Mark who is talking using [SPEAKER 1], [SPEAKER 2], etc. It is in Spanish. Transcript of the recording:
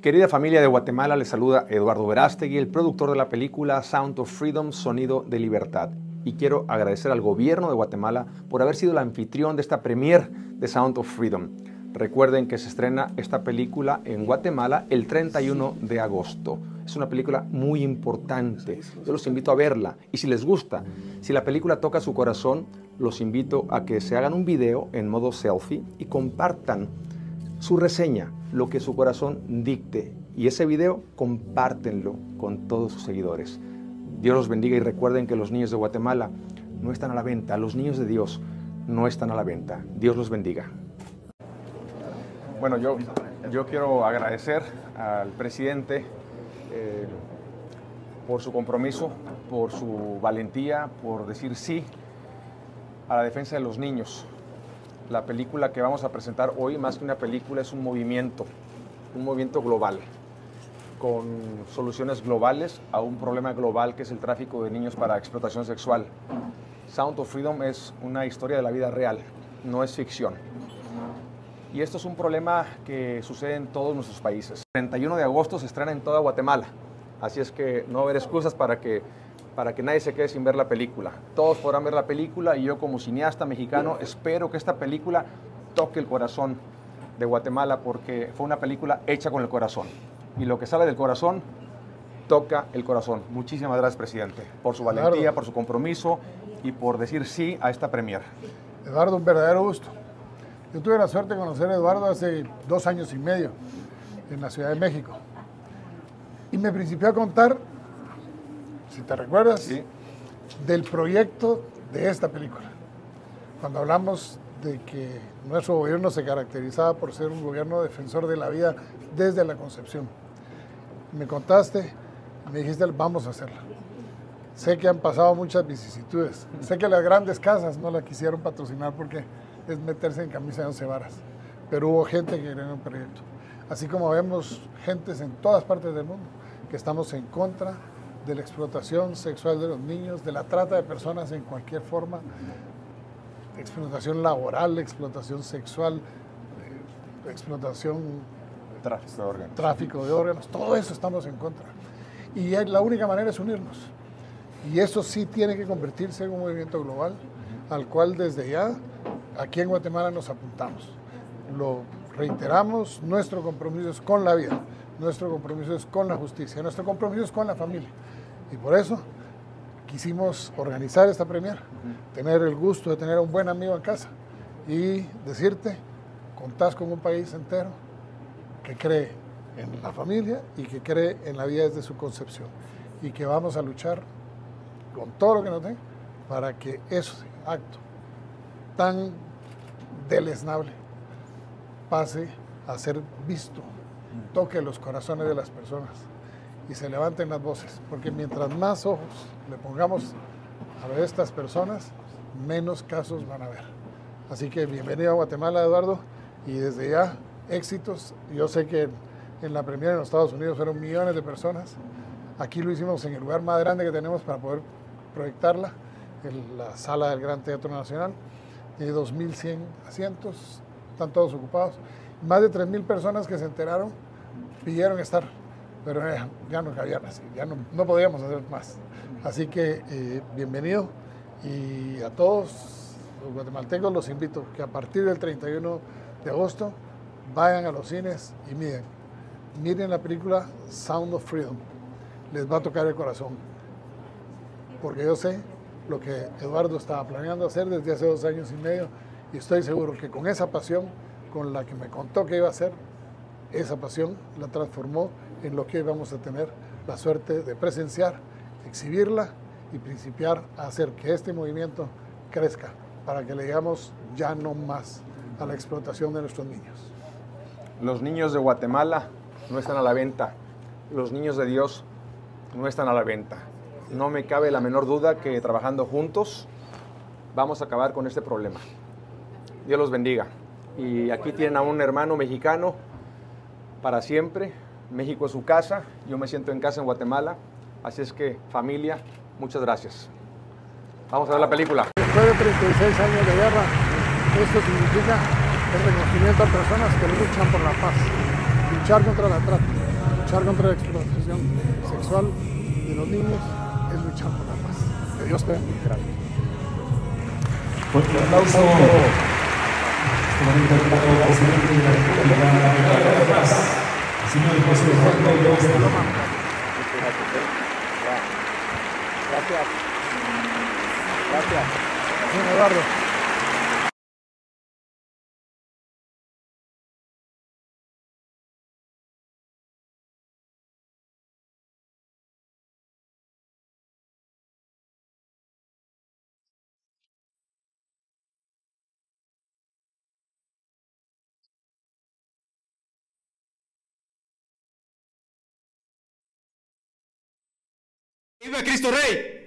[SPEAKER 1] Querida familia de Guatemala, les saluda Eduardo Verástegui, el productor de la película Sound of Freedom, Sonido de Libertad. Y quiero agradecer al gobierno de Guatemala por haber sido el anfitrión de esta premier de Sound of Freedom. Recuerden que se estrena esta película en Guatemala el 31 de agosto. Es una película muy importante. Yo los invito a verla. Y si les gusta, si la película toca su corazón, los invito a que se hagan un video en modo selfie y compartan su reseña, lo que su corazón dicte. Y ese video compártenlo con todos sus seguidores. Dios los bendiga y recuerden que los niños de Guatemala no están a la venta. Los niños de Dios no están a la venta. Dios los bendiga. Bueno, yo, yo quiero agradecer al presidente eh, por su compromiso, por su valentía, por decir sí a la defensa de los niños. La película que vamos a presentar hoy, más que una película, es un movimiento, un movimiento global, con soluciones globales a un problema global que es el tráfico de niños para explotación sexual. Sound of Freedom es una historia de la vida real, no es ficción. Y esto es un problema que sucede en todos nuestros países. El 31 de agosto se estrena en toda Guatemala, así es que no va a haber excusas para que, para que nadie se quede sin ver la película. Todos podrán ver la película y yo como cineasta mexicano espero que esta película toque el corazón de Guatemala porque fue una película hecha con el corazón. Y lo que sale del corazón toca el corazón. Muchísimas gracias, presidente, por su valentía, por su compromiso y por decir sí a esta premier.
[SPEAKER 2] Eduardo, un verdadero gusto. Yo tuve la suerte de conocer a Eduardo hace dos años y medio en la Ciudad de México. Y me principió a contar, si te recuerdas, del proyecto de esta película. Cuando hablamos de que nuestro gobierno se caracterizaba por ser un gobierno defensor de la vida desde la concepción. Me contaste, me dijiste, vamos a hacerla. Sé que han pasado muchas vicisitudes. Sé que las grandes casas no la quisieron patrocinar porque es meterse en camisa de once varas. Pero hubo gente que quería un proyecto. Así como vemos gentes en todas partes del mundo que estamos en contra de la explotación sexual de los niños, de la trata de personas en cualquier forma, explotación laboral, explotación sexual, eh, explotación,
[SPEAKER 1] tráfico de órganos.
[SPEAKER 2] Tráfico de órganos, todo eso estamos en contra. Y la única manera es unirnos. Y eso sí tiene que convertirse en un movimiento global al cual desde ya aquí en Guatemala nos apuntamos. Lo reiteramos, nuestro compromiso es con la vida, nuestro compromiso es con la justicia, nuestro compromiso es con la familia. Y por eso quisimos organizar esta premier, tener el gusto de tener a un buen amigo en casa y decirte, contás con un país entero que cree en la familia y que cree en la vida desde su concepción y que vamos a luchar con todo lo que nos dé para que ese acto tan deleznable pase a ser visto, toque los corazones de las personas y se levanten las voces, porque mientras más ojos le pongamos a ver estas personas, menos casos van a haber. Así que bienvenido a Guatemala, Eduardo, y desde ya éxitos. Yo sé que en la primera en los Estados Unidos fueron millones de personas. Aquí lo hicimos en el lugar más grande que tenemos para poder proyectarla, en la sala del Gran Teatro Nacional de 2.100 asientos, están todos ocupados. Más de 3.000 personas que se enteraron pidieron estar, pero ya no cabían así, ya no, no podíamos hacer más. Así que eh, bienvenido y a todos los guatemaltecos los invito que a partir del 31 de agosto vayan a los cines y miren, miren la película Sound of Freedom, les va a tocar el corazón, porque yo sé lo que Eduardo estaba planeando hacer desde hace dos años y medio y estoy seguro que con esa pasión con la que me contó que iba a hacer, esa pasión la transformó en lo que vamos a tener la suerte de presenciar, exhibirla y principiar a hacer que este movimiento crezca para que le digamos ya no más a la explotación de nuestros niños.
[SPEAKER 1] Los niños de Guatemala no están a la venta, los niños de Dios no están a la venta no me cabe la menor duda que trabajando juntos vamos a acabar con este problema. Dios los bendiga. Y aquí tienen a un hermano mexicano para siempre. México es su casa. Yo me siento en casa en Guatemala. Así es que, familia, muchas gracias. Vamos a ver la película.
[SPEAKER 2] Después de 36 años de guerra, esto significa el reconocimiento a personas que luchan por la paz, luchar contra la trata luchar contra la explotación sexual de los niños es luchar por la paz. Que Dios te bendiga.
[SPEAKER 1] Gracias.
[SPEAKER 3] Fuerte aplauso. Momento el presidente de la
[SPEAKER 1] Gracias. Gracias.
[SPEAKER 2] Eduardo.
[SPEAKER 1] ¡Viva Cristo Rey!